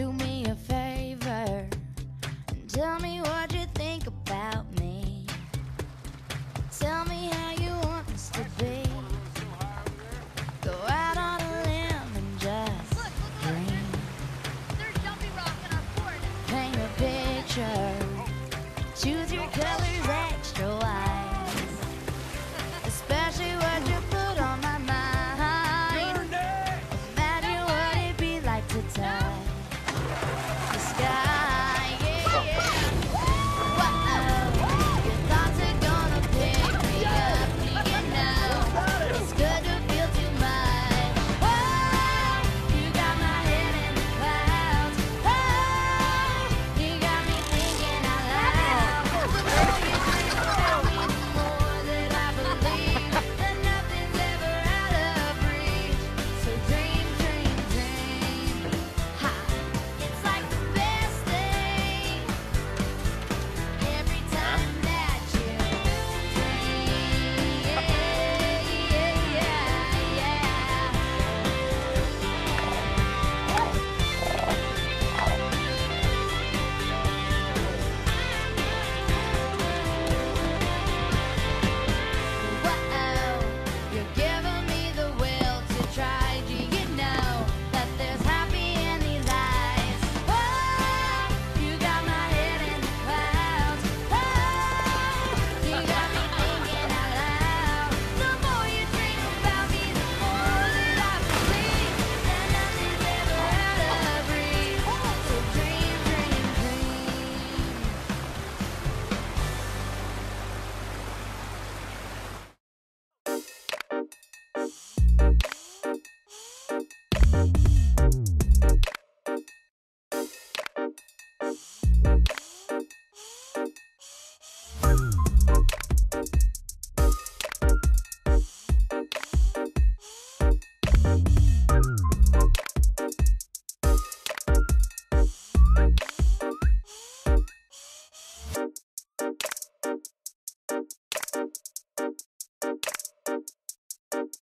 do me a favor and tell me what Yeah.